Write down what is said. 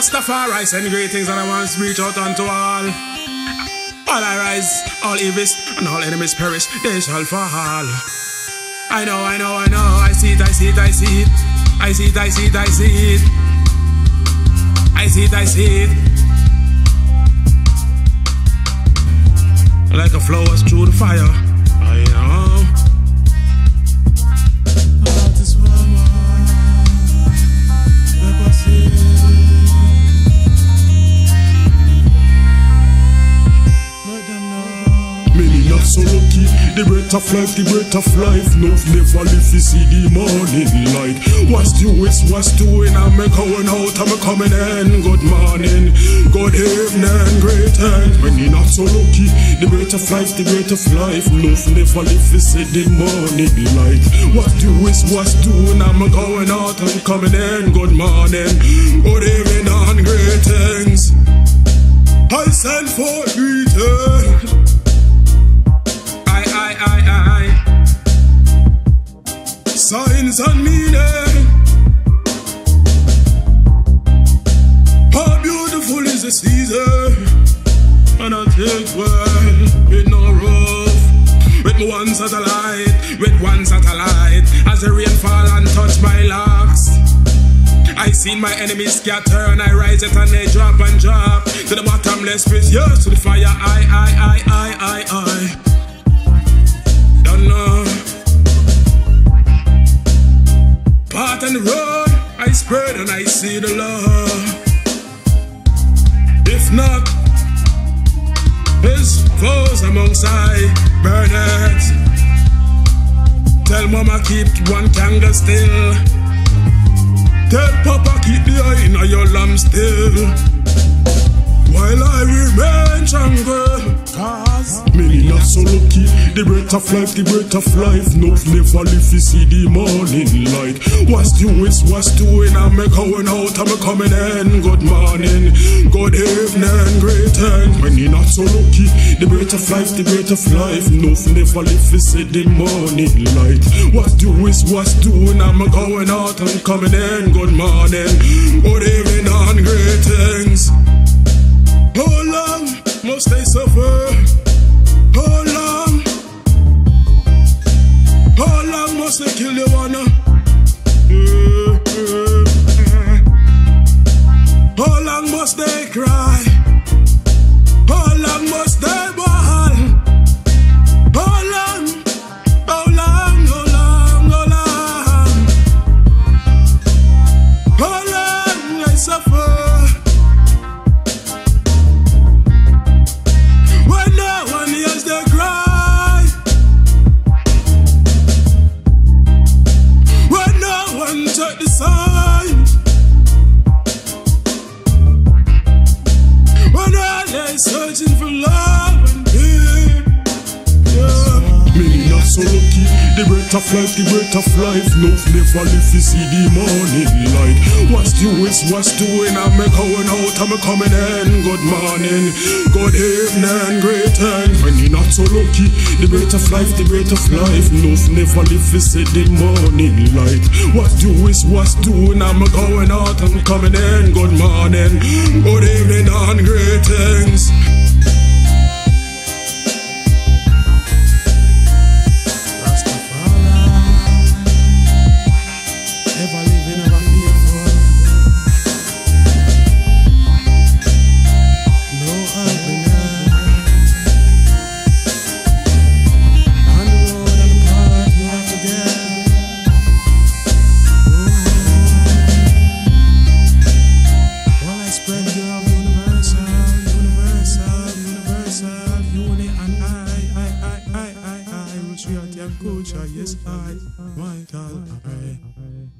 Rastafari send greetings and I want to reach out unto all. All I rise, all evils and all enemies perish, they shall fall. I know, I know, I know, I see it, I see it, I see it. I see it, I see it, I see it. I see it, I see it. Like a flowers through the fire. So lucky, the breath of life, the breath of life. No never live to see the morning light. What's the what's doing? I'm going out, I'm coming in. Good morning, good evening, great end. Many not so lucky, the breath of life, the breath of life. No never live to see the morning light. What's the what's doing? I'm going out, I'm coming in. Good morning, and I take well, it no rough. With one satellite, with one satellite. As the rain fall and touch my locks. I seen my enemies scatter and I rise it and they drop and drop to the bottomless pit. Yes, to the fire. I, I, I, I, I, I. Don't know. Part the road, I spread and I see the love. If not, amongst I. Tell mama keep one candle still. Tell Papa keep the eye in your lamp still. While I remain stronger. Cause not so lucky, the breath of life, the breath of life. No never live to see the morning light. What's west, what's doing? I'm going out, I'm coming in. Good morning, good evening, great end. Many not so lucky, the breath of life, the breath of life. No never live to see the morning light. What's west, what's doing? I'm going out, I'm coming in. Good morning, good evening, and greetings. How Must they kill the one? Uh. Breath of life, the breath of life No never live to see the morning light. What's the west, what's doing? I'm going out, I'm coming in. Good morning, good evening, great end Many not so lucky The breath of life, the breath of life No never live to see the morning light. What's the west, what's doing? I'm going out, I'm coming in. Good morning, good evening and greetings. Ever Reality and culture, yes I, vital, I.